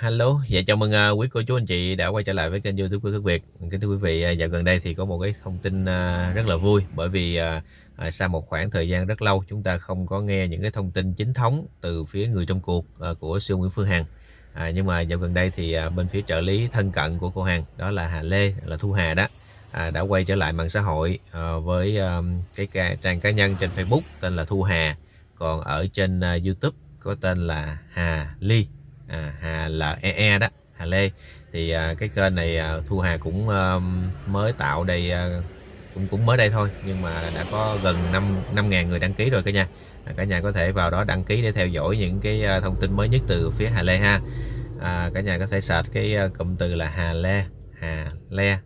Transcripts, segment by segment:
hello, dạ chào mừng uh, quý cô chú anh chị đã quay trở lại với kênh youtube của Thức Việt. Kính thưa quý vị, uh, dạo gần đây thì có một cái thông tin uh, rất là vui Bởi vì uh, uh, sau một khoảng thời gian rất lâu chúng ta không có nghe những cái thông tin chính thống từ phía người trong cuộc uh, của siêu Nguyễn Phương Hằng. À, Nhưng mà dạo gần đây thì uh, bên phía trợ lý thân cận của cô Hằng đó là Hà Lê, là Thu Hà đó à, đã quay trở lại mạng xã hội uh, với um, cái ca, trang cá nhân trên Facebook tên là Thu Hà. Còn ở trên uh, YouTube có tên là Hà Ly à, Hà L E E đó Hà Lê. Thì à, cái kênh này à, Thu Hà cũng à, mới tạo đây à, cũng cũng mới đây thôi. Nhưng mà đã có gần 5 năm ngàn người đăng ký rồi cả nhà. À, cả nhà có thể vào đó đăng ký để theo dõi những cái à, thông tin mới nhất từ phía Hà Lê ha. À, cả nhà có thể search cái à, cụm từ là Hà Lê Hà Lê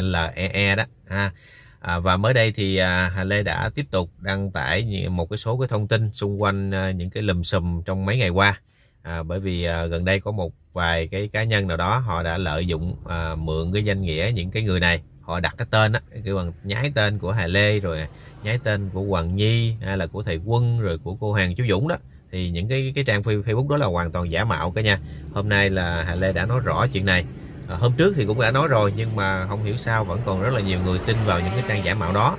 L E E đó ha. À, và mới đây thì à, Hà Lê đã tiếp tục đăng tải một cái số cái thông tin xung quanh à, những cái lùm xùm trong mấy ngày qua à, bởi vì à, gần đây có một vài cái cá nhân nào đó họ đã lợi dụng à, mượn cái danh nghĩa những cái người này họ đặt cái tên á cái bằng nhái tên của Hà Lê rồi nhái tên của Hoàng Nhi hay là của thầy Quân rồi của cô Hoàng chú Dũng đó. Thì những cái cái trang Facebook đó là hoàn toàn giả mạo cả nha. Hôm nay là Hà Lê đã nói rõ chuyện này. À, hôm trước thì cũng đã nói rồi nhưng mà không hiểu sao vẫn còn rất là nhiều người tin vào những cái trang giả mạo đó.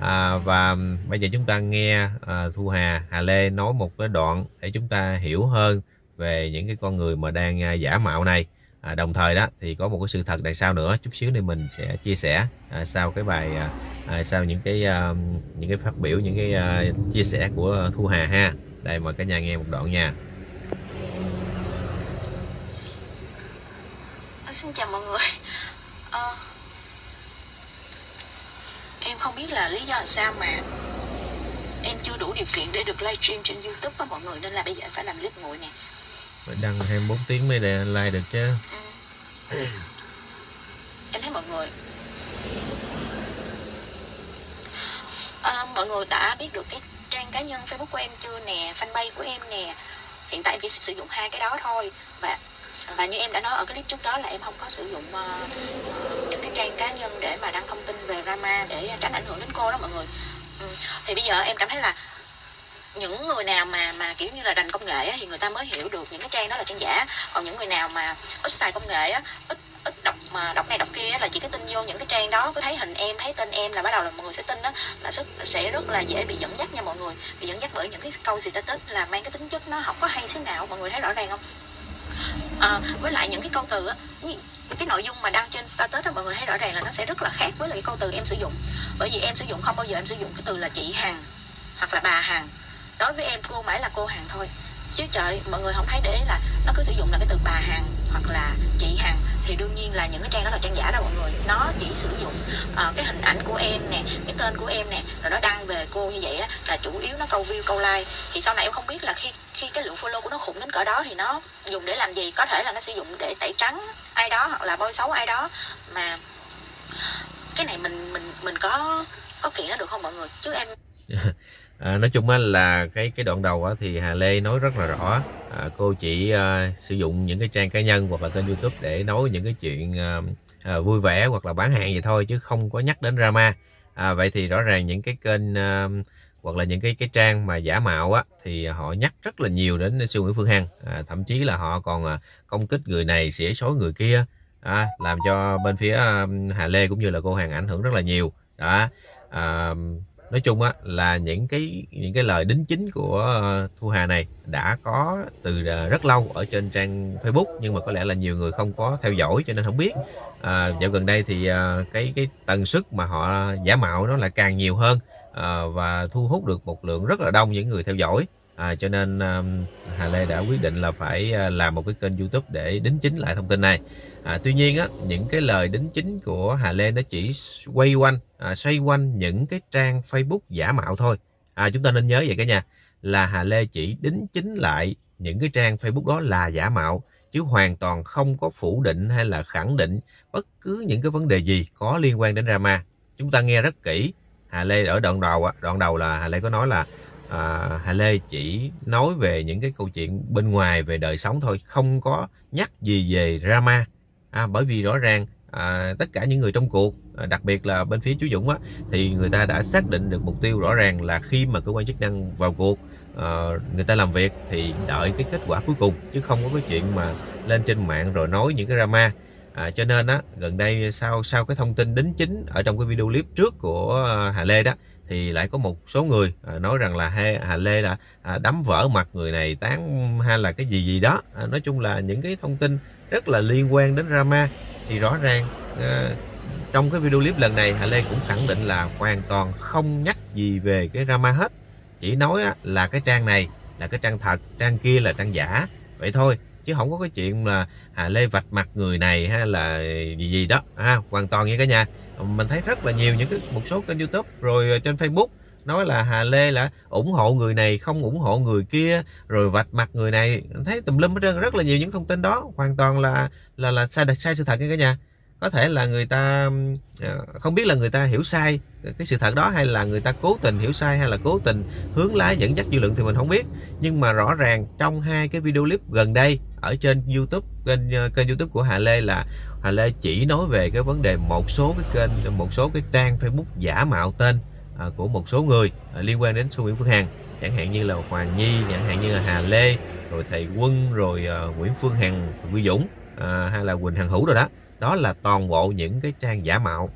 À, và bây giờ chúng ta nghe à, Thu Hà Hà Lê nói một cái đoạn để chúng ta hiểu hơn về những cái con người mà đang à, giả mạo này. À, đồng thời đó thì có một cái sự thật đằng sau nữa chút xíu thì mình sẽ chia sẻ à, sau cái bài à, à, sau những cái à, những cái phát biểu những cái à, chia sẻ của Thu Hà ha. Đây mời cả nhà nghe một đoạn nha. Ờ, xin chào mọi người. À, em không biết là lý do làm sao mà em chưa đủ điều kiện để được livestream trên youtube á mọi người nên là bây giờ em phải làm clip nguội nè phải đăng 24 tiếng mới để like được chứ ừ. em thấy mọi người à, mọi người đã biết được cái trang cá nhân facebook của em chưa nè fanpage của em nè hiện tại em chỉ sử dụng hai cái đó thôi và và như em đã nói ở cái clip trước đó là em không có sử dụng uh, những cái trang cá nhân để mà đăng thông tin về drama để tránh ảnh hưởng đến cô đó mọi người ừ. thì bây giờ em cảm thấy là những người nào mà mà kiểu như là rành công nghệ á, thì người ta mới hiểu được những cái trang đó là trang giả. Còn những người nào mà ít xài công nghệ á, ít ít đọc mà đọc này đọc kia là chỉ cái tin vô những cái trang đó cứ thấy hình em thấy tên em là bắt đầu là mọi người sẽ tin đó là sẽ rất là dễ bị dẫn dắt nha mọi người. Bị dẫn dắt bởi những cái câu status là mang cái tính chất nó không có hay xíu nào mọi người thấy rõ ràng không? À, với lại những cái câu từ á cái nội dung mà đăng trên status đó mọi người thấy rõ ràng là nó sẽ rất là khác với lại cái câu từ em sử dụng. Bởi vì em sử dụng không bao giờ em sử dụng cái từ là chị hàng hoặc là bà hàng đối với em cô mãi là cô hàng thôi. Chứ trời mọi người không thấy để ý là nó cứ sử dụng là cái từ bà hàng hoặc là chị hàng thì đương nhiên là những cái trang đó là trang giả đâu mọi người. Nó chỉ sử dụng uh, cái hình ảnh của em nè cái tên của em nè rồi nó đăng về cô như vậy á là chủ yếu nó câu view câu like. Thì sau này em không biết là khi khi cái lượng follow của nó khủng đến cỡ đó thì nó dùng để làm gì. Có thể là nó sử dụng để tẩy trắng ai đó hoặc là bôi xấu ai đó. Mà cái này mình mình mình có có kiện nó được không mọi người? Chứ em à, nói chung á là cái cái đoạn đầu thì Hà Lê nói rất là rõ. À, cô chỉ à, sử dụng những cái trang cá nhân hoặc là kênh YouTube để nói những cái chuyện à, à, vui vẻ hoặc là bán hàng vậy thôi chứ không có nhắc đến drama. À, vậy thì rõ ràng những cái kênh à, hoặc là những cái cái trang mà giả mạo á thì họ nhắc rất là nhiều đến siêu Nguyễn Phương Hằng. À, thậm chí là họ còn à, công kích người này xỉa xối người kia à, làm cho bên phía à, Hà Lê cũng như là cô Hằng ảnh hưởng rất là nhiều. Đó à, nói chung á là những cái những cái lời đính chính của ờ, Thu Hà này đã có từ ờ, rất lâu ở trên trang Facebook nhưng mà có lẽ là nhiều người không có theo dõi cho nên không biết. À, dạo gần đây thì à, cái cái tần suất mà họ giả mạo nó là càng nhiều hơn à, và thu hút được một lượng rất là đông những người theo dõi à, cho nên à, Hà Lê đã quyết định là phải à, làm một cái kênh YouTube để đính chính lại thông tin này À, tuy nhiên á, những cái lời đính chính của Hà Lê nó chỉ quay quanh, à, xoay quanh những cái trang Facebook giả mạo thôi. À, chúng ta nên nhớ vậy cả nhà, là Hà Lê chỉ đính chính lại những cái trang Facebook đó là giả mạo, chứ hoàn toàn không có phủ định hay là khẳng định bất cứ những cái vấn đề gì có liên quan đến drama. Chúng ta nghe rất kỹ. Hà Lê ở đoạn đầu, đoạn đầu là Hà Lê có nói là à, Hà Lê chỉ nói về những cái câu chuyện bên ngoài về đời sống thôi, không có nhắc gì về drama. À, bởi vì rõ ràng à, tất cả những người trong cuộc à, đặc biệt là bên phía chú Dũng á, thì người ta đã xác định được mục tiêu rõ ràng là khi mà cơ quan chức năng vào cuộc à, người ta làm việc thì đợi cái kết quả cuối cùng chứ không có cái chuyện mà lên trên mạng rồi nói những cái drama. À, cho nên á gần đây sau sau cái thông tin đính chính ở trong cái video clip trước của Hà Lê đó thì lại có một số người à, nói rằng là Hà Lê đã à, đấm vỡ mặt người này tán hay là cái gì gì đó. À, nói chung là những cái thông tin rất là liên quan đến drama thì rõ ràng à, trong cái video clip lần này Hà Lê cũng khẳng định là hoàn toàn không nhắc gì về cái drama hết. Chỉ nói á, là cái trang này là cái trang thật trang kia là trang giả. Vậy thôi chứ không có cái chuyện là Hà Lê vạch mặt người này hay là gì gì đó. Ha hoàn toàn như cả nhà mình thấy rất là nhiều những cái, một số kênh YouTube, rồi ờ, trên Facebook nói là Hà Lê là ủng hộ người này, không ủng hộ người kia, rồi vạch mặt người này. Thấy tùm lum hết trơn, rất là nhiều những thông tin đó. Hoàn toàn là là là sai sai sự thật nha cả nhà có thể là người ta ờ, không biết là người ta hiểu sai cái sự thật đó hay là người ta cố tình hiểu sai hay là cố tình hướng lái dẫn dắt dư luận thì mình không biết. Nhưng mà rõ ràng trong hai cái video clip gần đây ở trên YouTube, kênh ờ, kênh YouTube của Hà Lê là Hà Lê chỉ nói về cái vấn đề một số cái kênh, một số cái trang Facebook giả mạo tên ờ, của một số người liên quan đến số Nguyễn Phương Hằng. Chẳng hạn như là Hoàng Nhi, chẳng hạn như là Hà Lê, rồi thầy Quân, rồi Nguyễn Phương Hằng Nguyễn Dũng hay là Quỳnh Hằng Hữu rồi đó đó là toàn bộ những cái trang giả mạo.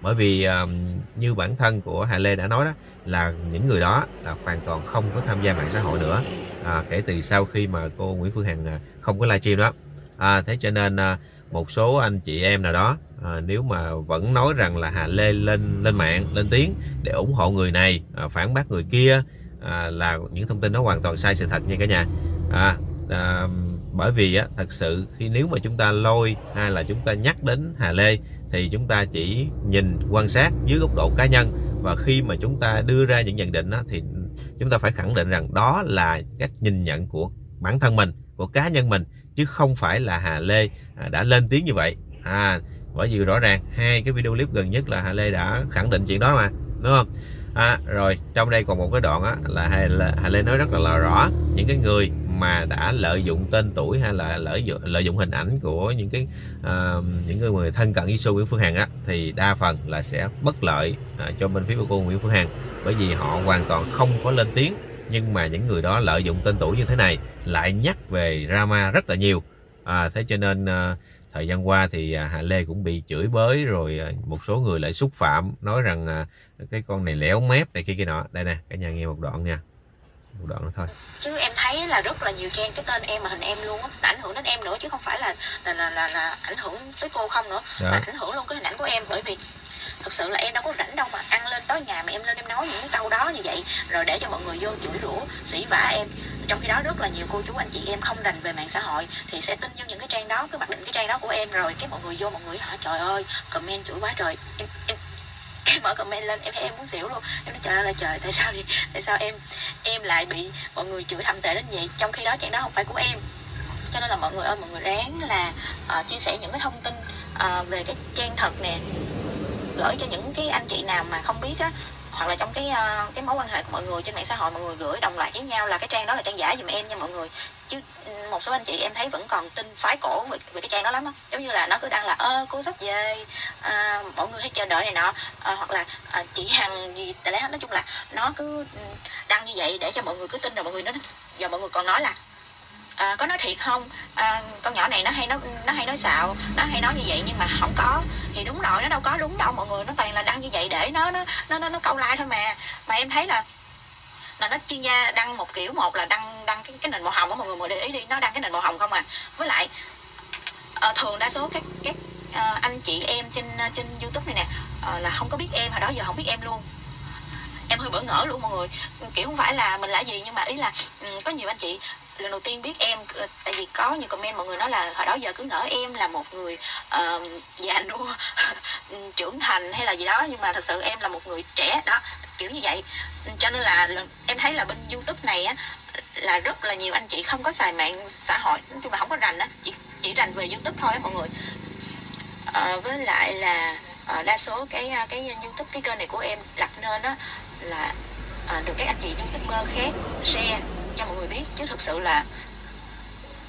Bởi vì um, như bản thân của Hà Lê đã nói đó là những người đó là hoàn toàn không có tham gia mạng xã hội nữa. À, kể từ sau khi mà cô Nguyễn Phương Hằng à, không có livestream đó. À, thế cho nên à, một số anh chị em nào đó à, nếu mà vẫn nói rằng là Hà Lê lên lên mạng lên tiếng để ủng hộ người này à, phản bác người kia à, là những thông tin đó hoàn toàn sai sự thật nha cả nhà. À, à, bởi vì á, thật sự khi nếu mà chúng ta lôi hay là chúng ta nhắc đến Hà Lê thì chúng ta chỉ nhìn quan sát dưới góc độ cá nhân. Và khi mà chúng ta đưa ra những nhận định á, thì chúng ta phải khẳng định rằng đó là cách nhìn nhận của bản thân mình của cá nhân mình chứ không phải là Hà Lê à, đã lên tiếng như vậy. À bởi vì rõ ràng hai cái video clip gần nhất là Hà Lê đã khẳng định chuyện đó mà đúng không? À, rồi trong đây còn một cái đoạn á, là Hà, Hà Lê nói rất là rõ những cái người mà đã lợi dụng tên tuổi hay là lợi dụng lợi dụng hình ảnh của những cái uh, những người thân cận với show Nguyễn Phương Hằng á thì đa phần là sẽ bất lợi uh, cho bên phía của cô Nguyễn Phương Hằng. Bởi vì họ hoàn toàn không có lên tiếng nhưng mà những người đó lợi dụng tên tuổi như thế này lại nhắc về drama rất là nhiều. À, thế cho nên uh, thời gian qua thì à, Hà Lê cũng bị chửi bới rồi à, một số người lại xúc phạm nói rằng cái con này lẻo mép này kia kia nọ. Đây nè cả nhà nghe một đoạn nha. Một đoạn nữa thôi. Chứ em thấy là rất là nhiều trang cái tên em mà hình em luôn á. Ảnh hưởng đến em nữa chứ không phải là là là là, là ảnh hưởng tới cô không nữa. Dạ. mà ảnh hưởng luôn cái hình ảnh của em bởi vì thật sự là em đâu có rảnh đâu mà ăn lên tối nhà mà em lên em nói những cái câu đó như vậy. Rồi để cho mọi người vô chửi rủa sỉ vả em. Trong khi đó rất là nhiều cô chú anh chị em không rành về mạng xã hội thì sẽ tin vô những cái trang đó cứ mặc định cái trang đó của em rồi cái mọi người vô mọi người hỏi trời ơi comment chửi quá trời. Em em mở comment lên em thấy em muốn xỉu luôn. Em nói trời ơi là trời tại sao đi tại sao em em lại bị mọi người chửi thầm tệ đến vậy? Trong khi đó chuyện đó không phải của em. Cho nên là mọi người ơi mọi người ráng là uh, chia sẻ những cái thông tin uh, về cái trang thật nè. Gửi cho những cái anh chị nào mà không biết á hoặc là trong cái uh, cái mối quan hệ của mọi người trên mạng xã hội mọi người gửi đồng loạt với nhau là cái trang đó là trang giả dùm em nha mọi người chứ ừ, một số anh chị em thấy vẫn còn tin xoáy cổ về, về cái trang đó lắm đó. giống như là nó cứ đăng là ơ cô sắp về à, mọi người hãy chờ đợi này nọ à, hoặc là à, chị hằng gì tại lẽ nói chung là nó cứ ừ, đăng như vậy để cho mọi người cứ tin rồi mọi người nó giờ mọi người còn nói là à, có nói thiệt không? À, con nhỏ này nó hay nó nó hay nói xạo nó hay nói như vậy nhưng mà không có. Thì đúng rồi nó đâu có đúng đâu mọi người nó toàn là đăng như vậy để nó nó nó nó, nó câu like thôi mà. Mà em thấy là là nó chuyên gia đăng một kiểu một là đăng đăng cái, cái nền màu hồng của mọi người mọi để ý đi nó đăng cái nền màu hồng không à. Với lại à, thường đa số các các à, anh chị em trên trên youtube này nè à, là không có biết em hồi đó giờ không biết em luôn. Em hơi bỡ ngỡ luôn mọi người. Kiểu không phải là mình là gì nhưng mà ý là um, có nhiều anh chị lần đầu tiên biết em ờ, tại vì có nhiều comment mọi người nói là hồi đó giờ cứ ngỡ em là một người uh, già nua trưởng thành hay là gì đó nhưng mà thật sự em là một người trẻ đó kiểu như vậy. Cho nên là em thấy là bên youtube này á là rất là nhiều anh chị không có xài mạng xã hội nói chung là không có rành á chỉ chỉ rành về youtube thôi á mọi người. À, với lại là à, đa số cái cái youtube cái kênh này của em đặt nên á là à, được các anh chị youtuber khác share cho mọi người biết. Chứ thực sự là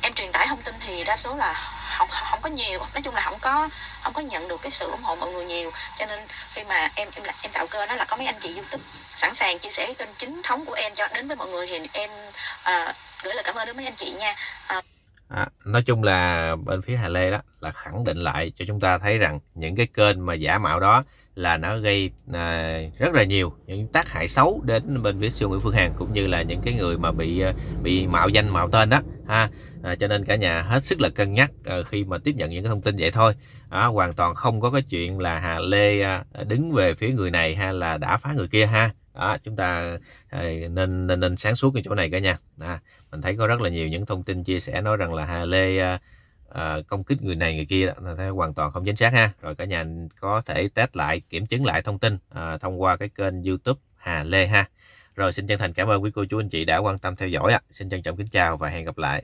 em truyền tải thông tin thì đa số là không không có nhiều. Nói chung là không có không có nhận được cái sự ủng hộ mọi người nhiều. Cho nên khi mà em em em tạo cơ đó là có mấy anh chị youtube sẵn sàng chia sẻ kênh chính thống của em cho đến với mọi người thì em à, gửi lời cảm ơn đến mấy anh chị nha. À. À, nói chung là bên phía Hà Lê đó là khẳng định lại cho chúng ta thấy rằng những cái kênh mà giả mạo đó là nó gây à, rất là nhiều những tác hại xấu đến bên phía siêu Nguyễn Phương Hằng cũng như là những cái người mà bị à, bị mạo danh mạo tên đó ha. À, cho nên cả nhà hết sức là cân nhắc à, khi mà tiếp nhận những cái thông tin vậy thôi. À, hoàn toàn không có cái chuyện là Hà Lê à, đứng về phía người này hay là đã phá người kia ha. Đó chúng ta à, nên, nên nên sáng suốt cái chỗ này cả nhà. À, mình thấy có rất là nhiều những thông tin chia sẻ nói rằng là Hà Lê à, à, công kích người này người kia đó là thấy hoàn toàn không chính xác ha. Rồi cả nhà có thể test lại kiểm chứng lại thông tin à, thông qua cái kênh YouTube Hà Lê ha. Rồi xin chân thành cảm ơn quý cô chú anh chị đã quan tâm theo dõi ạ. Xin trân trọng kính chào và hẹn gặp lại.